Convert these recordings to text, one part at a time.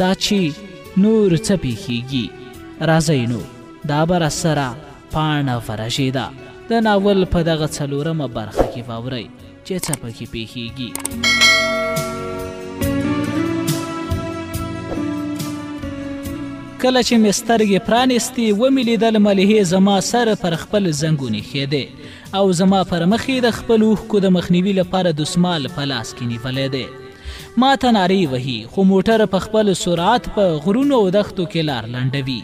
دا چې نور څه پیښیږي راځئ نو دا به راسره پاڼه ورژې ده د ناول په دغه څلورمه برخه کې واورئ چې څه پکې پیښیږي کله چې مې سترګې پرانیستې ومې لیدل ملهې زما سر پر خپل زنګون ایښی دی او زما پر مخ یې د خپل اوښکو د مخنیوي لپاره دسمال په لاس کې نیولی دی. ما ته نارې وهي، خو موټر په خپل سرعت په غرونو او دښتو کې لار لنډوي.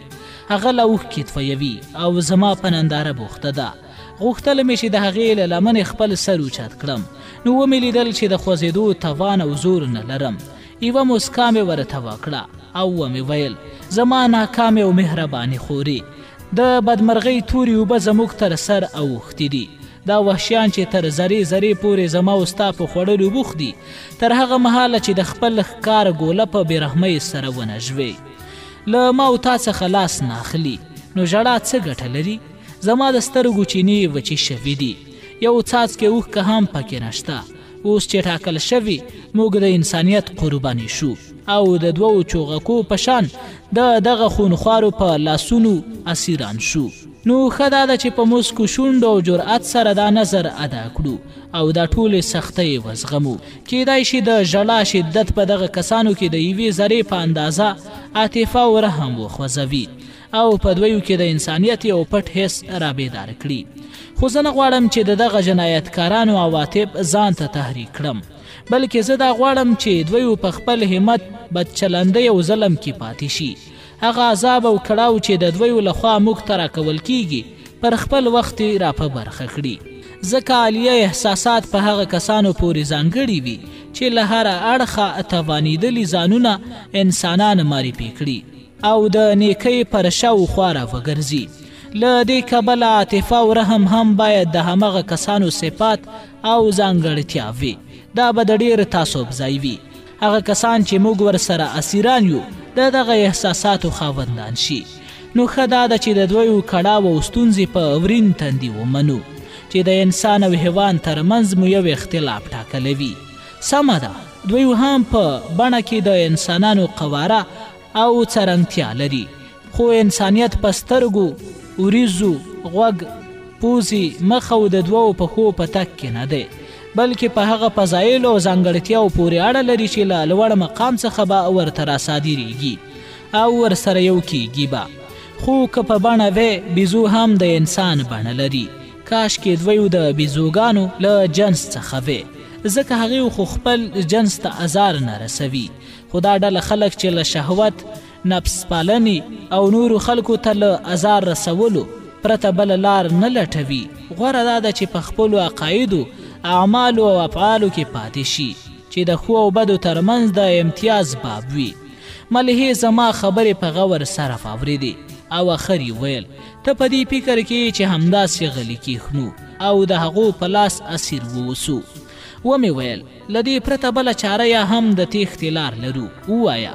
هغه لا اوښکې تویوي او زما په ننداره بوخته ده. غوښتل مې چې د هغې له لمنې خپل سر اوچت کړم، نو ومې لیدل چې د خوځېدو توان او زور نه لرم. یوه موسکا مې ورته وکړه او ومې ویل، زما ناکامې او مهربانې خورې! د بدمرغۍ تورې اوبه زموږ تر سر اوښتې دي. دا وحشیان چې تر ذرې ذرې پورې زما او ستا په خوړلو بوخت دي، تر هغه مهاله چې د خپل ښکار ګوله په بې رحمۍ سره ونه ژوي، له ما او تا څخه لاس نه اخلي، نو ژړا څه ګټه لري؟ زما د سترګو چینې وچې شوې دي. یو څاڅکی اوښکه هم پکې نشته. اوس چې ټاکل شوي موږ د انسانیت قرباني شو او د دوو چوغکو په شان د دغه خونخوارو په لاسونو اسیران شو نو ښه دا ده چې په موسکو شونډو او جرأت سره دا نظر ادا کړو او دا ټولې سختۍ وزغمو کیدای شي د ژړا شدت په دغه کسانو کې د یوې ذرې په اندازه عاطفه او رحم وخوځوي او په دویو کې د انسانیت یو پټ حس رابیدار کړي خو زه نه غواړم چې د دغه جنایتکارانو عواطف ځان ته تحریک کړم بلکې زه دا غواړم چې دویو په خپل همت بدچلندۍ او ظلم کې پاتې شي هغه عذاب او کړاو چې د دویو لخوا موږ ته راکول کیږي پر خپل وخت را په برخه کړي ځکه عالیه احساسات په هغه کسانو پورې ځانګړي وي چې له هره اړخه توانیدلي ځانونه انسانان معرفي کړي او د نیکۍ پر شاوخوا راوګرځي له دې کبله عاطفه او رحم هم باید د همغه کسانو صفات او ځانګړتیا وي دا به د ډیر تاسو ځای وي هغه کسان چې موږ ورسره اسیران یو د دغه احساساتو خاوندان شي نو ښه دا ده چې د دویو کړاو او ستونزې په ورین تندي ومنو چې د انسان او حیوان ترمنځ مو یو اختلاف ټاکلی وي سمه ده دوی هم په بڼه کې د انسانانو قواره او څرنګتیا لري خو انسانیت په سترګو، وریځو، غوږ، پوزې، مخ او د دوو پښو په تګ کې نه دی، بلکې په هغه فضایلو او ځانګړتیاو پورې اړه لري چې له لوړ مقام څخه به ورته راصادریږي او ورسره یو کیږي به. خو که په بڼه وی، بیزو هم د انسان بڼه لري، کاشکې دوی د بیزوګانو له جنس څخه وی، ځکه هغوی خو خپل جنس ته ازار نه رسوي، خو دا ډله خلک چې له شهوت، نفس پالنې او نورو خلکو ته له ازار رسولو پرته بله لار نه لټوي، غوره دا ده چې په خپلو عقایدو، اعمالو او افعالو کې پاتې شي چې د ښو او بدو ترمنځ د امتیاز باب وي. ملحې زما خبرې په غور سره واورېدې او اخر یې ویل، ته په دې فکر کې یې چې همداسې غلي کښېښنو او د هغو په لاس اسیر واوسو؟ ومې ویل. له دې پرته بله چاره یا هم د تېښتې لار لرو؟ ووایه.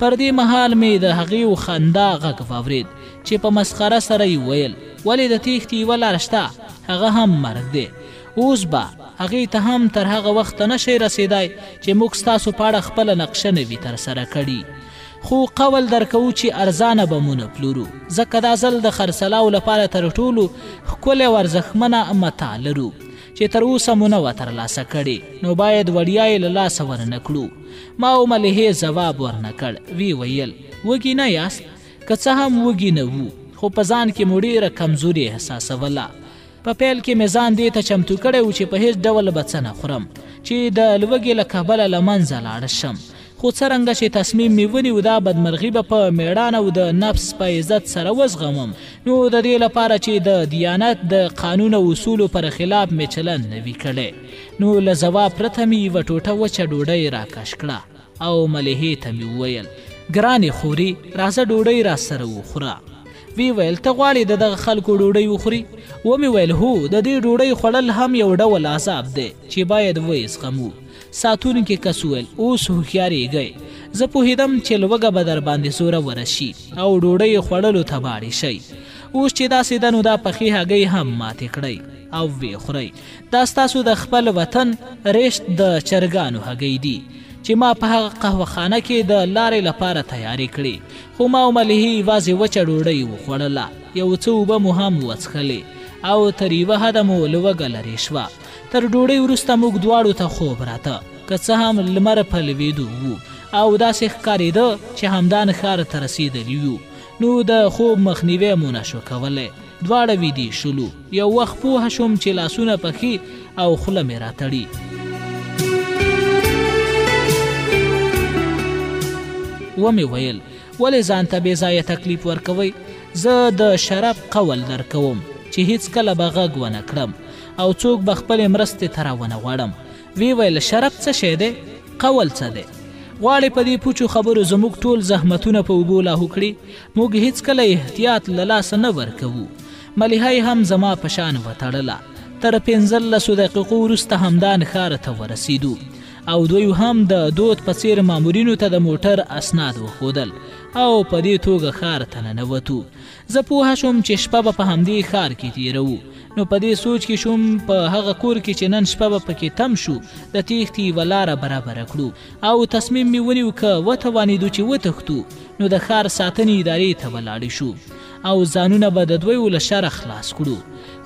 پر دې مهال مې د هغې و خندا غږ واورېد چې په مسخره سره یې ویل، ولې د تېښتې یوه لار شته، هغه هم مرګ دی. اوس به، هغې ته هم تر هغه وخته نه شئ رسېدای چې موږ ستاسو په اړه خپله نقشه نه وي ترسره کړي. خو قول درکوو چې ارزانه به مو نه پلورو، ځکه دا ځل د خرڅلاو لپاره تر ټولو ښکلی او ارزښتمنه متاع لرو. چې تر اوسه مو نه وه ترلاسه کړې نو باید وړیا یې له لاسه ورنه کړو ما او ملهې ځواب ورنه کړ وی ویل وږي نه یاست که څه هم وږي نه وو خو په ځان کې مو ډېره کمزوري احساسوله په پیل کې مې ځان دې ته چمتو کړی و چې په هیڅ ډول به څه نه خورم چې د لوږې له کبله له منځه لاړ شم خو څرنګه چې تصمیم مې ونیو دا بدمرغي به په مېړانه او د نفس په عزت سره وزغمم، نو د دې لپاره چې د دیانت، د قانون او اصولو پر خلاف مې چلند نه وي کړی، نو له ځواب پرته مې یوه ټوټه وچه ډوډۍ راکش کړه او ملېحې ته مې وویل، ګرانې خورې! راځه ډوډۍ راسره وخوره. ویې ویل، ته غواړې د دغه خلکو ډوډۍ وخورې؟ ومې ویل، هو، د دې ډوډۍ خوړل هم یو ډول عذاب دی چې باید ویې زغمو. ساتونکي کس وویل، اوس هوښیارېږئ، زه پوهېدم چې لوږه به درباندې زوروره شي او ډوډۍ خوړلو ته به اړې شئ. اوس چې داسې ده نو دا پخې هګۍ هم ماتې کړئ او ویې خورئ. دا ستاسو د خپل وطن رېشت د چرګانو هګۍ دي چې ما په هغه قهوه خانه کې د لارې لپاره تیارې کړې، خو ما او ملیحې یوازې وچه ډوډۍ وخوړله، یو څه اوبه مو هم وڅښلې او تر یوه حده مو لوږه لرې شوه. تر ډوډۍ وروسته موږ دواړو ته خوب راته که څه هم لمر په لوېدو وو او داسې ښکارېده چې همدان ښار ته رسېدلي یو نو د خوب مخنیوی مو نه شو کولی دواړه ویدې شولو یو وخت پوه شوم چې لاسونه پښې او خوله مې راتړي ومې ویل ولې ځان ته بې ځایه تکلیف ورکوئ زه د شرف قول درکوم چې هیڅکله به غږ ونه کړم او څوک به خپلې مرستې ته را ونه غواړم. ویې ویل، شرف څه شی دی؟ قول څه دی؟ غواړې په دې پوچو خبرو زموږ ټول زحمتونه په اوبو لاهو کړې؟ موږ هېڅکله احتیاط له لاسه نه ورکوو. ملیحه یې هم زما په شان وتړله. تر پنځلسو دقیقو وروسته همدان ښار ته ورسېدو او دوی هم د دود په څېر مامورینو ته د موټر اسناد وښودل او په دې توګه ښار ته ننوتو. زه پوه شوم چې شپه به په همدې ښار کې تېروو، نو په دې سوچ کې شوم په هغه کور کې چې نن شپه به پکې تم شو د تېښتې یوه لاره برابره کړو او تصمیم مې ونیو که وتوانېدو چې وتښتو نو د ښار ساتنې ادارې ته به لاړې شو او ځانونه به د دویو له شره خلاص کړو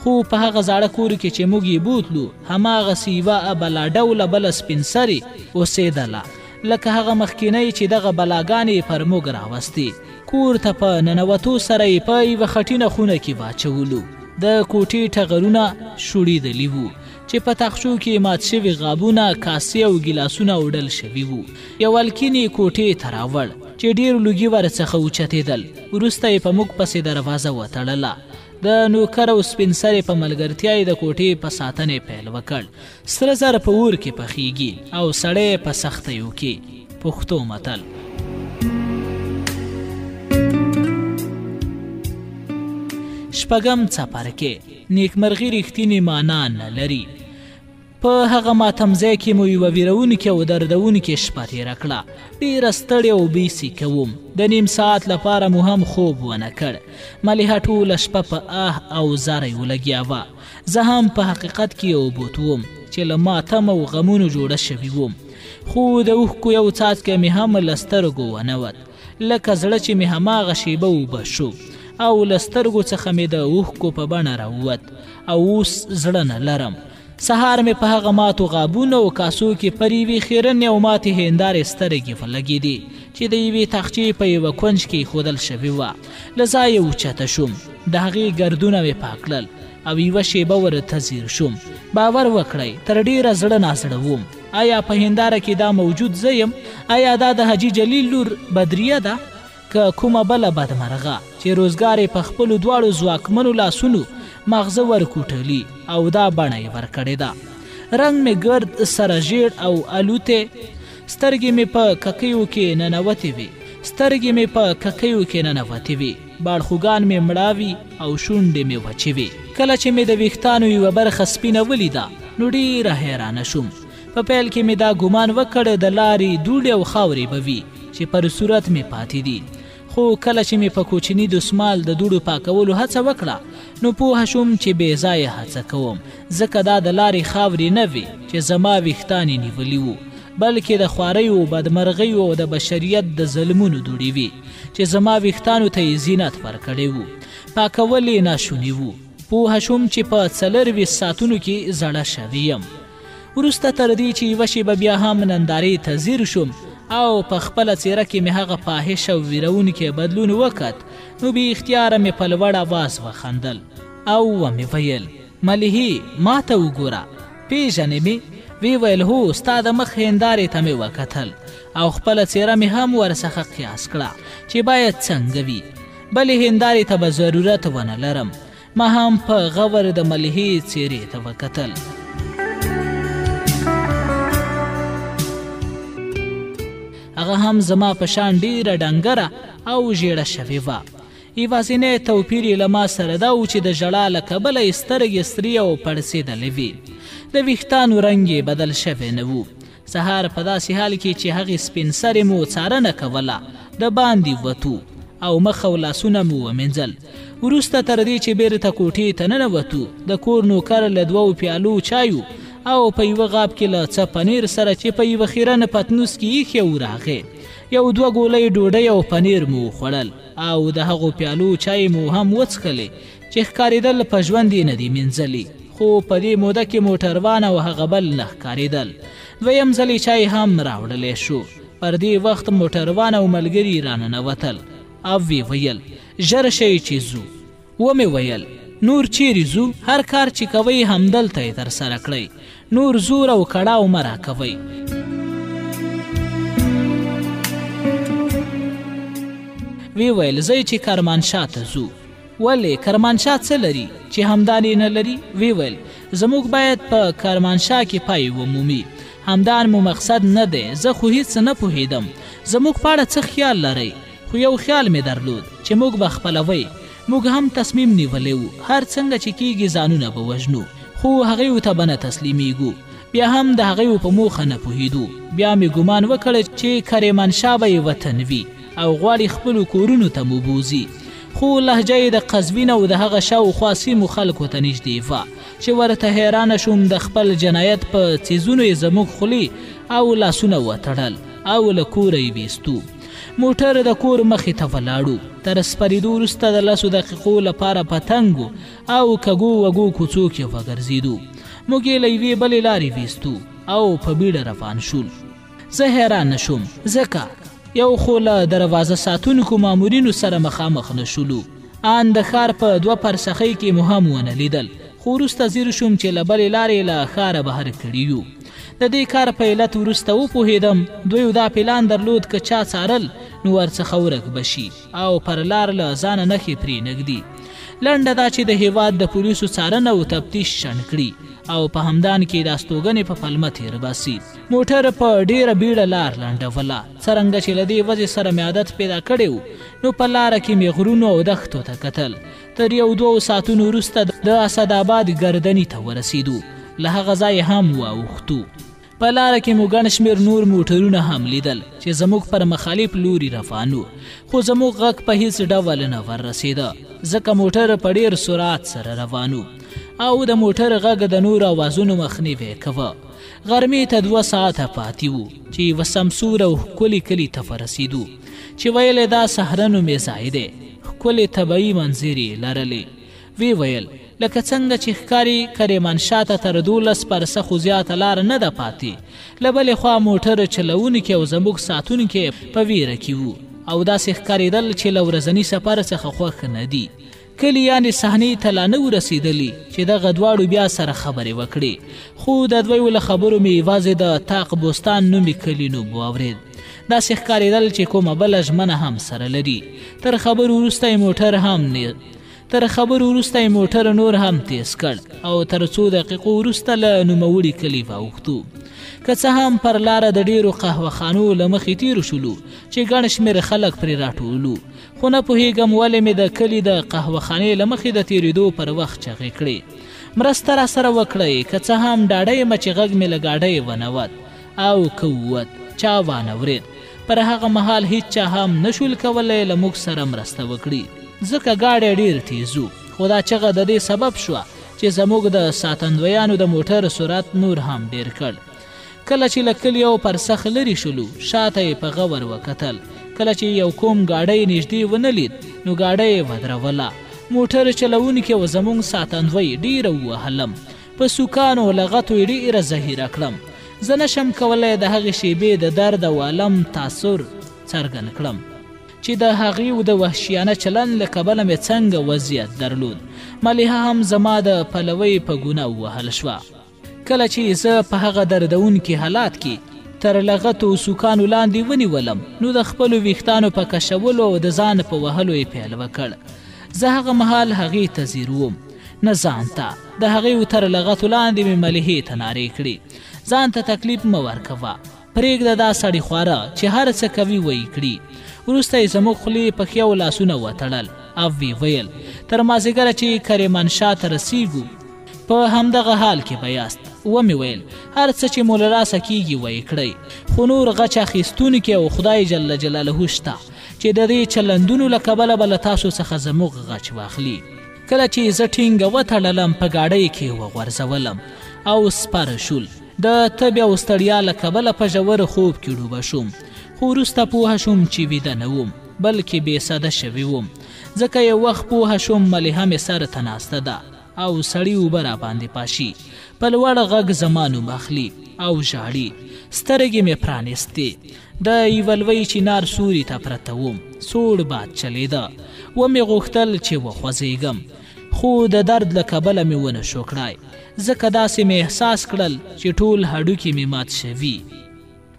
خو په هغه زاړه کور کې چې موږ یې بوتلو هماغسې یوه بلا ډوله بله سپین سرې اوسېدله لکه هغه مخکینۍ چې دغه بلاګانې یې پر موږ راوستې. کور ته په ننوتو سره یې په یوه خټینه خونه کې واچولو د کوټې ټغرونه شوړېدلي وو چې په تخچو کې مات شوي غابونه کاسې او ګیلاسونه وډل شوي وو یو الکین یې کوټې ته راوړ چې ډیر لوګي ورڅخه اوچتېدل وروسته یې په موږ پسې دروازه وتړله د نوکر او سپین سرې په ملګرتیا یې د کوټې په ساتنې پیل وکړ سره زر په اور کې پخیږي او سړی په سختیو کې پښتو متل شپږم څپرکی نیکمرغي رښتینې معنا نه لري په هغه ماتمځای کې مو یوه ویرونکې او دردونکې شپه تیره کړه ډیره ستړې او بې سیکه وم د نیم ساعت لپاره مو هم خوب ونه کړ ملیحه ټوله شپه په اه او زاری ولګیاوه زه هم په حقیقت کې یو بوت وم چې له ماتم او غمونو جوړه شوي وم خو د اوښکو یو څاڅکی مې هم له سترګو ونه وت لکه زړه چې مې هماغه شیبه اوبه شو او له سترګو څخه مې د اوښکو په بڼه راووت او اوس زړه نه لرم سهار مې په هغه ماتو غابونو او کاسو کې پر یوې خیرنې او ماتې هیندارې سترګې ولګېدې چې د یوې تاخچې په یوه کونج کې ایښودل شوې وه. له ځایه اوچته شوم، د هغې ګردونه مې پاک کړل او یوه شېبه ورته ځیر شوم. باور وکړئ، تر ډېره زړه نازړه وم. ایا په هېنداره کې دا موجود زه یم؟ ایا دا د حاجي جلیل لور بدریه ده؟ که کومه بله بدمرغه چې روزګار یې په خپلو دواړو ځواکمنو لاسونو ماغزه ورکوټلي او دا بڼه یې ورکړې ده. رنګ مې ګرد، سره ژېړ او الوتی، سترګې مې په ککیو کې ننوتې وې سترګې مې په ککیو کې ننوتې وې باړخوګان مې مړاوي او شونډې مې وچې وې کله چې مې د ویښتانو یوه برخه سپینه ولیده نو ډیره حیرانه شوم په پیل کې مې دا ګومان وکړ د لارې دوړې او خاورې به وي چې پر صورت مې پاتې دي خو کله چې مې په کوچني دسمال د دوړو پاکولو هڅه وکړه نو پوه شوم چې بې ځایه هڅه کوم ځکه دا د لارې خاورې نه وې چې زما ویښتان یې نیولي وو بلکې د خواریو بدمرغیو او د بشریت د ظلمونو دوړې وې چې زما ویښتانو ته یې زینت ورکړی وو پاکول یې ناشوني وو پوه شوم چې په څلرویشت ساعتونو کې زړه شوی یم وروسته تر دې چې یوه شېبه بیا هم نندارې ته ځیر شوم او په خپله څېره کې مې هغه فاحش او ویرونکی بدلون وکت نو بې اختیاره مې په لوړ اواز وخندل او ومې ویل ملیحې ما ته وګوره پیژنې مې وی ویل هو ستا د مخ هندارې ته مې وکتل او خپله څیره مې هم ورڅخه قیاس کړه چې باید څنګه وي بلې هندارې ته به ضرورت ونه لرم ما هم په غور د ملهې څېرې ته وکتل. هغه هم زما په شان ډیره ډنګره او ژیړه شوې وه یوازینی توپیر یې له ما سره دا و چې د ژړا له کبله یې سترګې سرې او پړسېدلې وې د ویښتانو رنګ یې بدل شوی نه و سهار په داسې حال کې چې هغې سپین سرې مو څارنه کوله د باندې وتو او مخ او لاسونه مو ومینځل وروسته تر دې چې بیرته کوټې ته ننوتو د کور نوکر له دوو پیالو چایو او په یوه غاب کې له څه پنیر سره چې په یوه خیرن پتنوس کې ایښی و راغی یو دوه ګولۍ ډوډۍ او پنیر مو وخوړل او د هغو پیالو چای مو هم وڅښلې چې ښکارېدل په ژوند یې نه دي مینځلي، خو په دې موده کې موټروان او هغه بل نه ښکارېدل، دویم ځل یې چای هم راوړلی شو، پر دې وخت موټروان او ملګري راننوتل او ویې ویل، ژر شئ چې ځو. ومې ویل، نور چېرې ځو؟ هر کار چې کوئ همدلته یې ترسره کړئ، نور زور او کړاو مه راکوئ. ویې ویل، ځئ چې کرمانشاه ته ځو. ولې کرمانشاه څه لري چې همدان یې نه لري وی ویل زموږ باید په کرمانشاه کې پای ومومي همدان مو مقصد نه دی زه خو هیڅ نه پوهیدم زموږ په اړه څه خیال لرئ خو یو خیال مې درلود چې موږ به خپلوئ موږ هم تصمیم نیولی وو هر څنګه چې کیږي ځانونه به وژنو خو هغیو ته به نه تسلیمیږو بیا هم د هغیو په موخه نه پوهیدو بیا مې ګمان وکړ چې کریمن شاه به یې وطن وي او غواړي خپلو کورونو ته مو بوځي خو لهجه یې د قزوین او د هغه شا و خوا سیمو خلکو ته نږدې وه چې ورته حیرانه شوم د خپل جنایت په څیزونو یې زموږ خولې او لاسونه وتړل او له کوره یې ویستو موټر د کور مخې ته ولاړو تر سپریدو وروسته د لسو دقیقو لپاره په تنګو او کږو وږو کوڅو کې وګرځیدو موږ یې له یوې بلې لارې ویستو او په بیړه روان شول زه حیران شوم ځکه یو خو له دروازه ساتونکو مامورینو سره مخامخ نه شولو آن د ښار په دوه پرسخۍ کې مو هم ونه لیدل خو وروسته ځیر شوم چې له بلې لارې له ښاره بهر کړي یو د دې کار په علت وروسته وپوهېدم دوی دا پلان درلود که چا څارل نو ورڅخه ورک به شي او پر لار له ځانه نښې پرې نږدي لنډه دا چې د هیواد د پولیسو څارنه او تفتیش شنډ کړي او په همدان کې د استوګنې په پلمه تیر باسي موټر په ډېره بيړه لار لنډوله، څرنګه چې له دې وضعې سره مې عادت پيدا کړی و، نو په لاره کې مې غرونو او دښتو ته کتل. تر يو دوو ساعتونو وروسته د اسداباد ګردني ته ورسېدو، له هغه ځايه هم واوښتو. په لاره کې مو ګڼ شمېر نور موټرونه هم ليدل، چې زموږ پر مخالف لوري روان و، خو زموږ غږ په هيڅ ډول نه وررسېده، ځکه موټر په ډېر سرعت سره روان و او د موټر غږ د نورو اوازونو مخنيوی کوه. غرمې ته دوه ساعته پاتې وو چې یوه سمسور او ښکلي کلي ته ورسېدو چې ویل دا صحره نومې ځای دی ښکلې طبعي منظر یې لرلې وی ویل لکه څنګه چې ښکاري کرمانشاه ته تر دولس پرسخو زیاته لاره نه ده پاتې له بلې خوا موټر چلوونکي او زموږ ساتونکي په ویره کې وو او داسې ښکارېدل چې له ورځني سفر څخه خوښ نه دي کلي یانې صحنې ته لا نه وو رسېدلي چې دغه دواړو بیا سره خبرې وکړې خو د دویو له خبرو مې یوازې د تاق بوستان نومي کلي نوم واورېد داسې ښکارېدل چې کومه بله ژمنه هم سره لري تر خبرو وروسته موټر هم نه تر خبرو وروسته موټر نور هم تیز کړ او تر څو دقیقو وروسته له نوموړي کلي واوښتو که څه هم پر لاره د ډیرو قهوه خانو له مخې تیرو شولو چې ګڼ شمېر خلک پرې راټولو خو نه پوهېږم ولې مې د کلي د قهوه خانې له مخې د تېرېدو پر وخت چغې کړې مرسته را سره وکړئ که څه هم ډاډه یم چې غږ مې له ګاډۍ ونوت او که ووت چا وانه ورېد پر هغه مهال هیڅ چا هم نشول کولی له موږ سره مرسته وکړي ځکه ګاډی ډېر تیزو خو دا چغه د دې سبب شوه چې زموږ د ساتندویانو د موټر سرعت نور هم ډېر کړ کله چې له کلیو پر سخ لرې شولو، شا ته یې په غور وکتل. کله چې یو کوم ګاډی نږدې ونه لید، نو ګاډی یې ودروله. موټر چلوونکي او زموږ ساتندوی ډېره ووهلم. په سوکانو او لغتو یې ډېره زهیره کړم. زه نه شم کولای د هغې شېبې د درد او الم تاثر څرګند کړم. چې د هغې د وحشیانه چلند له کبله مې څنګه وضعیت درلود. ملیحه هم زما د پلوۍ په ګونه ووهل شوه. کله چې زه په هغه دردونکي حالات کې تر لغتو او سوکانو لاندې ونیولم نو د خپلو ویښتانو په کشولو او د ځان په وهلو یې پیل وکړ زه هغه مهال هغې ته ځیر وم نه ځان ته د هغې تر لغتو لاندې مې ملحې ته نارې کړې ځان ته تکلیف مه ورکوه پرېږده دا سړي خواره چې هر څه کوي ویې کړي. وروسته یې زموږ خولې، پښې او لاسونه وتړل او ویې ویل، تر مازدیګره چې کریمنشاه ته رسېږو په همدغه حال کې به یاست. ومې ویل، هر څه چې مو له لاسه کېږي ویې کړئ، خو نور غچ اخیستونکي او خدای جل جلاله شته چې د دې چلندونو له کبله به له تاسو څخه زموږ غچ واخلي. کله چې یې زه ټینګ وتړلم په ګاډۍ کې یې وغورځولم او سپاره شول. د تبې او ستړیا له کبله په ژور خوب کې ډوبه شوم خو وروسته پوه شوم چې ویده نه وم بلکې بې سده شوی وم ځکه یو وخت پوه شوم ملیحه مې سر ته ناسته ده او سړی اوبه راباندې پاشي په لوړ غږ زما نوم اخلي او ژاړي سترګې مې پرانیستې د یوه لوی چینار سوري ته پرته وم سوړ باد چلیده ومې غوښتل چې وخوځېږم خو د درد له کبله مې ونشو کړای، ځکه داسې مې احساس کړل چې ټول هډوکي مې مات شوي.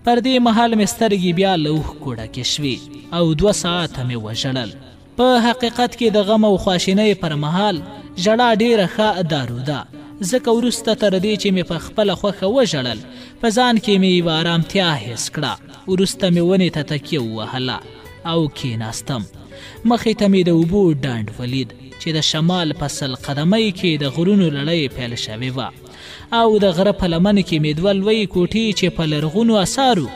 پر دې مهال مې سترګې بیا له اوښکو ډکې شوې او دوه ساعته مې وژړل. په حقیقت کې د غم او خواشینۍ پر مهال ژړا ډېره ښه دارو ده، ځکه وروسته تر دې چې مې په خپله خوښه وژړل، په ځان کې مې یوه ارامتیا حس کړه. وروسته مې ونې ته تکیه ووهله او کېناستم. مخې ته مې د اوبو ډنډ ولید چې د شمال په سل قدمۍ کې د غرونو لړۍ پیل شوې وه او د غره په لمن کې مې دوه لویې کوټې چې په لرغونو اثارو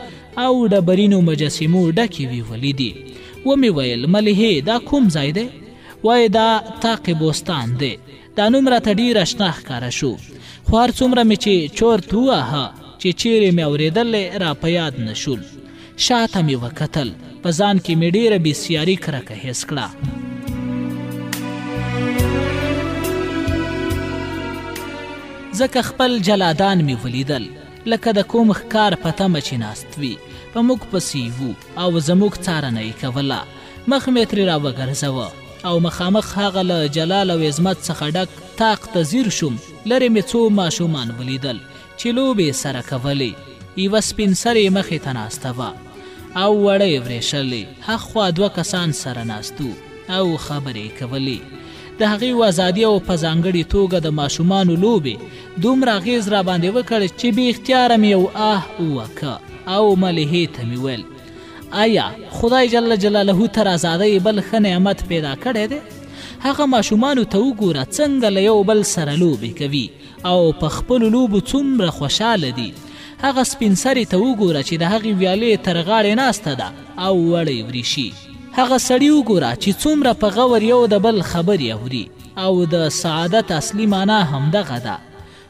او ډبرینو مجسمو ډکې وې ولیدې. ومې ویل ملهې دا کوم ځای دی؟ وایې دا تاق بوستان دی. دا نوم راته ډیر اشنا ښکاره شو خو هر څومره مې چې چورت وواهه چې چیرې مې اوریدلی را په یاد نه شول شاته مې وکتل په ځان کې مې ډیره بسیاري کرکه حس کړه ځکه خپل جلادان مې ولیدل لکه د کوم ښکار په تمه چې ناست وي په موږ پسې وو او زموږ څارنه یې کوله مخ مې ترې را وګرځوه او مخامخ هغه له جلال او عظمت څخه ډک طاق ته ځیر شوم، لرې مې څو ماشومان ولیدل چې لوبې یې سره کولې، یوه سپین سرې یې مخې ته ناسته وه او وړه یې وریشلې، هاخوا دوه کسان سره ناست وو او خبرې یې کولې، د هغیو ازادي او په ځانګړي توګه د ماشومانو لوبې دومره اغیز راباندې وکړ چې بې اختیاره مې یو آه ووکه او ملیحې ته مې ویل، آیا خدای جل جلاله تر ازادۍ بل ښه نعمت پیدا کړی دی هغه ماشومانو ته وګوره څنګه له یو بل سره لوبې کوي او په خپلو لوبو څومره خوشاله دي هغه سپین سرې ته وګوره چې د هغې ویالې تر غاړې ناسته ده او وړی وری شي هغه سړی وګوره چې څومره په غور یو د بل خبرې اوري او د سعادت اصلي معنا همدغه ده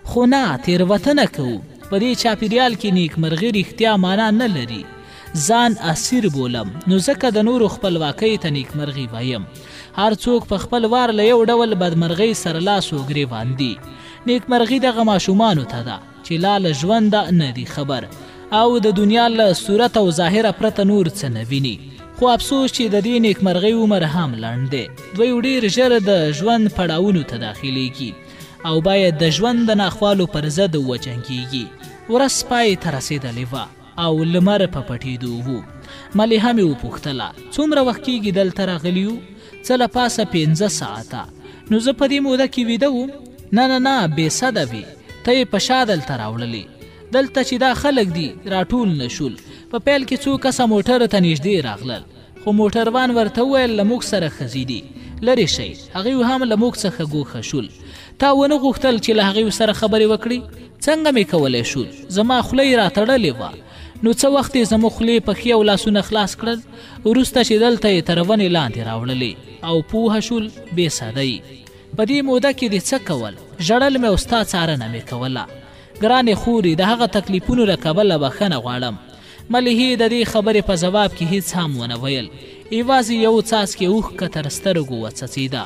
خو نه، تېروتنه کوو. په دې چاپېریال کې نېکمرغي رښتیا مانا نه لري. ځان اسیر بولم، نو ځکه د نورو خپلواکۍ ته نېکمرغي وایم. هر څوک په خپل وار له یو ډول بدمرغۍ سره لاس و ګرېوان دي. نېکمرغي دغه ماشومانو ته ده، چې لا له ژونده نه دي خبر او د دنیا له صورت او ظاهره پرته نور څه نه ویني. خو افسوس چې د دې نېکمرغۍ عمر هم لنډ دی. دوی ډېر ژر د ژوند پړاوونو ته داخلېږي. او باید د ژوند د ناخوالو پر ضد وجنګیږي. ورځ پای ته رسیدلې وه او لمر په پټیدو و. ملیحه مې وپوښتله، څومره وخت کیږي دلته راغلي یو؟ څه له پاسه پنځه ساعته. نو زه په دې موده کې ویده وم؟ نه نه نه بې سده وې، ته یې په شا دلته راوړلې. دلته چې دا خلک دي، راټول نه شول. په پیل کې څو کسه موټرو ته نږدې راغلل. خو موټروان ورته وویل له موږ سره ښځي دي لرې شئ هغوی هم له موږ څخه ګوښه شول تا ونه غوښتل چې له هغوی سره خبرې وکړي څنګه مې کولی شو زما خوله یې راتړلې وه نو څه وخت یې زموږ خولې پښې او لاسونه خلاص کړل وروسته چې دلته یې تر ونې لاندې راوړلې او پوه شول بې سده یې په دې موده کې دې څه کول ژړل مې او ستا څارنه مې کوله ګرانې خورې د هغه تکلیفونو له کبله بخښنه غواړم ملیحې د دې خبرې په ځواب کې هیڅ هم ونه ویل یوازې یو څاڅکی اوښکه تر سترګو وڅڅېده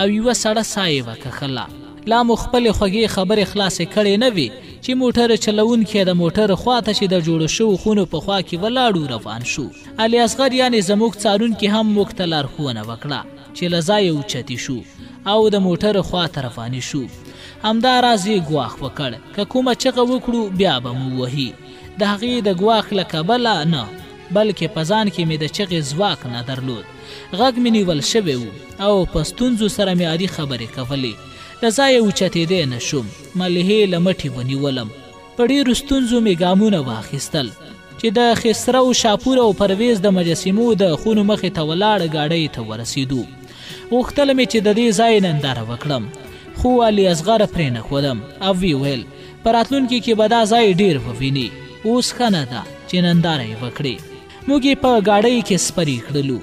او یوه سړه ساه یې وکښله لا مو خپلې خوږې خبرې خلاصې کړې نه وې چې موټر چلوونکی د موټر خواته چې د جوړو شوو خونو په خوا کې ولاړو روان شو علي اصغر یعنې زموږ څارونکي هم موږ ته لارښوونه وکړه چې له ځایه اوچتي شو او د موټر خواته رواني شو همدا راز یې ګواښ وکړ که کومه چغه وکړو بیا به مو وهي. د هغې د ګواښ له کبله نه بلکې په ځان کې مې د چغې ځواک نه درلود. غږ مې نیول شوی و او په ستونزو سره مې عادي خبرې کولې. له ځایه اوچتېدی نه شوم. ملهې له مټې ونیولم. په ډېرو ستونزو مې ګامونه واخیستل، چې د خسرو، شاپور او پروېز د مجسمو د خونو مخې ته ولاړه ګاډۍ ته ورسېدو. غوښتل مې چې د دې ځای ننداره وکړم، خو والي اصغر پرېنښودم او ویې ویل، په راتلونکي کې به دا ځای ډېر ووینې، اوس ښه نه ده چې ننداره یې وکړې. موږ یې په ګاډۍ کې سپرې کړلو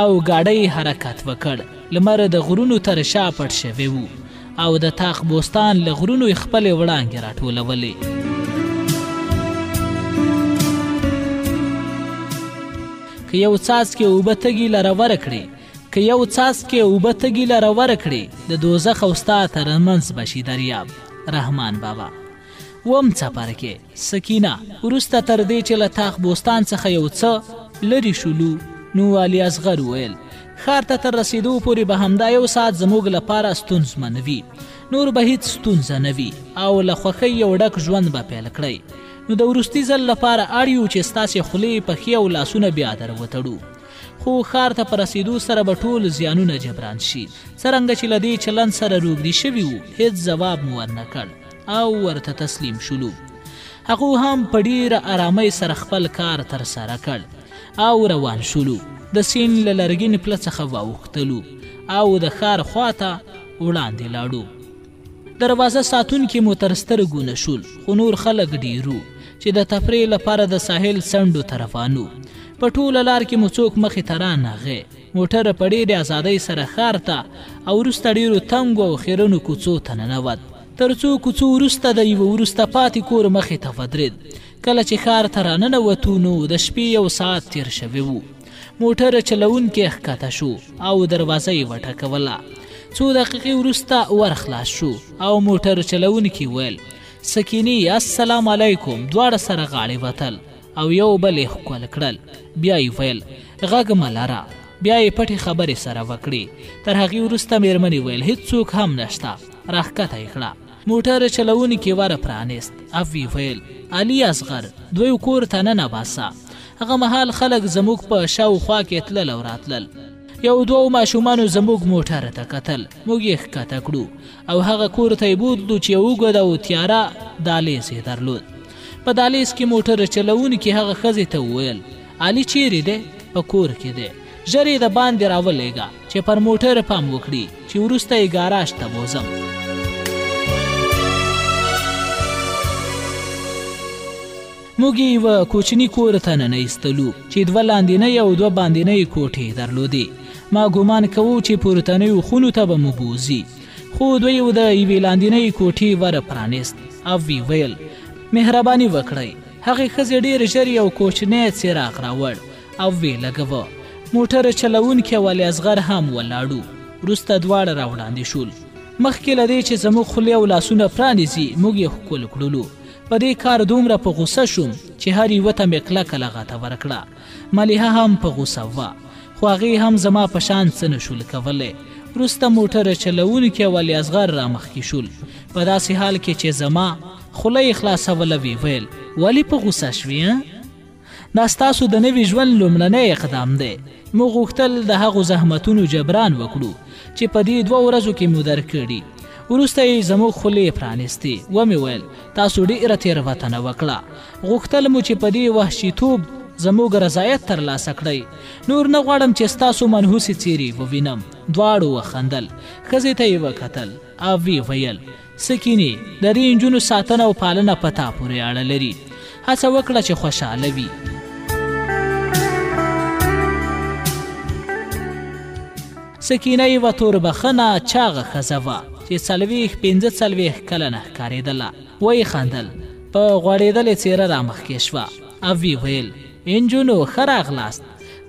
او ګاډۍ حرکت وکړ. لمر د غرونو تر شا پټ شوی و او د طاق بوستان له غرونو یې خپلې وړانګې راټولولې. که یو څاڅکی اوبه تږي لره ورکړي که یو څاڅکی اوبه تږي لره ورکړي د دوزخ او ستا ترمنځ به شي دریاب رحمان بابا اووم څپرکی سکينه وروسته تر دې چې له تاخ بوستان څخه يو څه لرې شولو نو والي اصغر وويل، ښار ته تر رسېدو پورې به همدا يو ساعت زموږ لپاره ستونزمن وي، نور به هيڅ ستونزه نه وي او له خوښۍ يو ډک ژوند به پيل کړئ. نو د وروستي ځل لپاره اړ يو چې ستاسې خولې، پښې او لاسونه بيا دروتړو. خو ښار ته په رسېدو سره به ټول زيانونه جبران شي. څرنګه چې له دې چلند سره روږدي شوي وو، هيڅ ځواب مو ورنه کړ. او ورته تسلیم شولو. هغو هم په ډیره ارامۍ سره خپل کار تر سره کړ او روان شولو. د سیند له لرګین پله څخه واوښتلو او د ښار خوا ته وړاندې لاړو. دروازه ساتونکي مو تر سترګو نه شول خو نور خلک ډیرو چې د تفریح لپاره د ساحل څنډو ته روانو. په ټوله لار کې مو څوک مخې ته را نه غی. موټر په ډیرې ازادۍ سره ښار ته او وروسته ډیرو تنګو او خیرنو کوڅو ته ننوت. تر څو کوڅو وروسته د یوه وروسته پاتې کور مخې ته ودرېد کله چې ښار ته راننوتو نو د شپې یو ساعت تیر شوی وو موټر چلوونکی ښکته شو او دروازه یې وټکوله څو دقیقې وروسته ور خلاص شو او موټر چلوونکي ویل سکینې السلام علیکم دواړه سره غاړې وتل او یو بل یې ښکل کړل بیا یې ویل غږ مه لره بیا یې پټې خبرې سره وکړې تر هغې وروسته میرمنې ویل هیڅوک هم نشته راښکته یې کړه. موټر چلوونکي ور پرانیست او ویې ویل، علي اصغر! دوی کور ته ننه باسه. هغه مهال خلک زموږ په شا و خوا کې تلل او راتلل. یو دوو ماشومانو زموږ موټر ته کتل، موږ یې ښکته کړو او هغه کور ته یې بوتلو چې یو اوږد او تیاره دهلیز یې درلود. په دهلیز کې موټر چلوونکي هغه ښځې ته وویل، علي چیرې دی؟ په کور کې دی. ژر یې د باندې راولېږه چې پر موټر پام وکړي چې وروسته یې ګاراژ ته بوځم. موږ یې یوه کوچني کور ته ننه ایستلو چې دوه لاندینۍ او دوه باندینۍ کوټې درلودې ما ګومان کوو چې پورتنیو خونو ته به مو بوځي خو دویو د یوې لاندینۍ کوټې ور پرانیست او وی ویل مهرباني وکړئ هغې ښځې ډېر ژر یو کوچنی څراغ راوړ او ویې لګوه. موټر چلوونکی او علي اصغر هم ولاړو. وروسته دواړه راوړاندې شول. مخکې له دې چې زموږ خولې او لاسونه پرانیزي، موږ یې ښکل کړلو. په دې کار دومره په غوسه شوم چې هر یوه ته مې کلکه لغته ورکړه. ملیحه هم په غوسه وه. خو هغې هم زما په شان څه نه شول کولی. وروسته موټر چلوونکی او علي اصغر رامخکې شول. په داسې حال کې چې زما خوله یې خلاصوله ویې ویل. ولې په غوسه شوې؟ دا ستاسو د نوي ژوند لومړنی اقدام دی مو غوښتل د هغو زحمتونو جبران وکړو چې په دې دوه ورځو کې مو درکړي وروسته یې زموږ خولې پرانیستې ومې ویل تاسو ډېره تېروتنه وکړه غوښتل مو چې په دې وحشیتوب زموږ رضایت ترلاسه کړئ نور نه غواړم چې ستاسو منحوسې څیرې ووینم دواړو وخندل ښځې ته یې وکتل او ویې ویل سکینې، د ري نجونو ساتنه او پالنه په تا پورې اړه لري. هڅه وکړه چې خوشحاله وي. سکینه یوه توربخنه چاغه ښځه وه چې څلوېښت پنځه څلوېښت کلنه ښکارېدله ویې خندل په غوړېدلې څېره رامخکې شوه او ویې ویل انجونو ښه راغلاست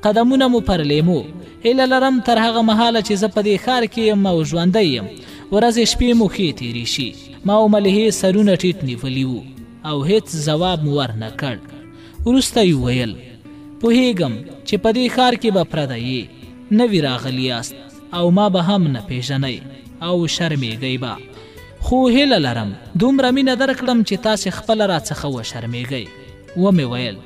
قدمونه مو پر لیمو هیله لرم تر هغه مهاله چې زه په دې ښار کې یم او ژوندی یم ورځې شپې مو ښې تېرې شي ما او ملهې سرونه ټیټ نیولي وو او هیڅ ځواب مو ورنه کړ وروسته یې وویل پوهیږم چې په دې ښار کې به پرده یې نوي راغلي یاست او ما به هم نه پیژنئ او شرمیږئ به خو هیله لرم دومره مینه درکړم چې تاسې خپله راڅخه وشرمیږئ ومې ویل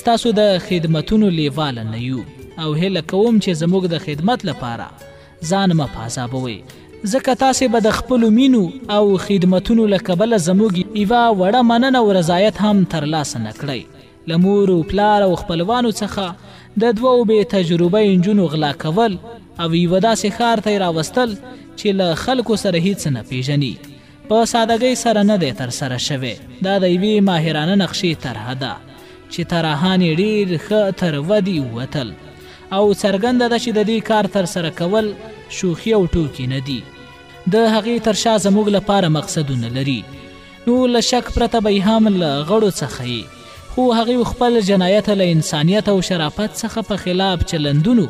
ستاسو د خدمتونو لېواله نه یو او هیله کوم چې زموږ د خدمت لپاره ځان مه پازابوئ ځکه تاسې به د خپلو مینو او خدمتونو له کبله زموږ یوه وړه مننه او رضایت هم ترلاسه نه کړئ له مور او پلار او خپلوانو څخه د دوو بې تجربه انجونو غلا کول او یوه داسې ښار ته یې راوستل چې له خلکو سره هیڅ نه پیژني په سادګۍ سره نه دی ترسره شوی، دا د یوې ماهرانه نقشې طرحه ده چې طراحان یې ډېر ښه تر ودي ووتل او څرګنده ده چې د دې کار ترسره کول شوخي او ټوکې نه دي، د هغې تر شا زموږ لپاره مقصدونه لري، نو له شک پرته به یې هم له غړو څخه یې، خو هغوی خپل جنایت له انسانیت او شرافت څخه په خلاف چلندونو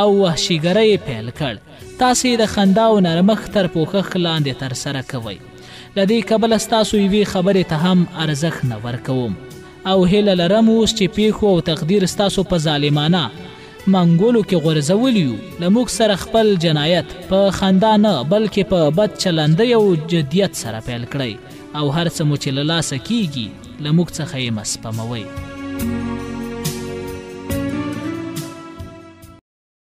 او وحشیګرۍ پیل کړ. تاسو یې د خندا او نرمښت تر پوښښ لاندې ترسره کوئ. له دې کبله ستاسو یوې خبرې ته هم ارزښت نه ورکوم او هیله لرم اوس چې پېښو او تقدیر ستاسو په ظالمانه منګولو کې غورځولي یو، له موږ سره خپل جنایت په خندا نه بلکې په بد چلندۍ او جدیت سره پیل کړئ او هر څه مو چې له لاسه کېږي له موږ څخه یې مه سپموئ.